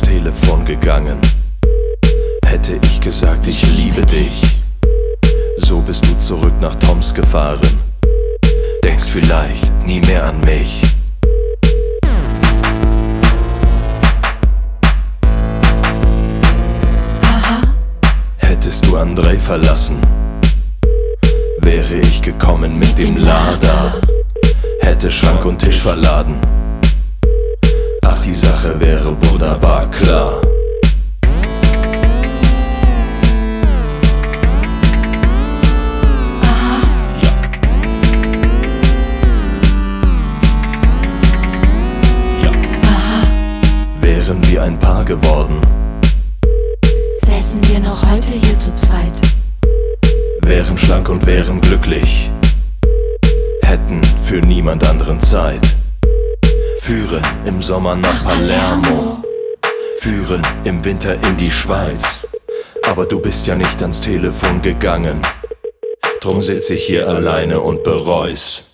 Telefon gegangen. Hätte ich gesagt, ich liebe dich, so bist du zurück nach Toms gefahren. Denkst vielleicht nie mehr an mich. Hättest du André verlassen, wäre ich gekommen mit dem Lader. Hätte Schrank und Tisch verladen. Die Sache wäre wunderbar klar. Wären wir ein Paar geworden, Säßen wir noch heute hier zu zweit. wären schlank und wären glücklich, hätten für niemand anderen Zeit. Führen im Sommer nach Palermo, führen im Winter in die Schweiz. Aber du bist ja nicht ans Telefon gegangen, drum sitz ich hier alleine und bereu's.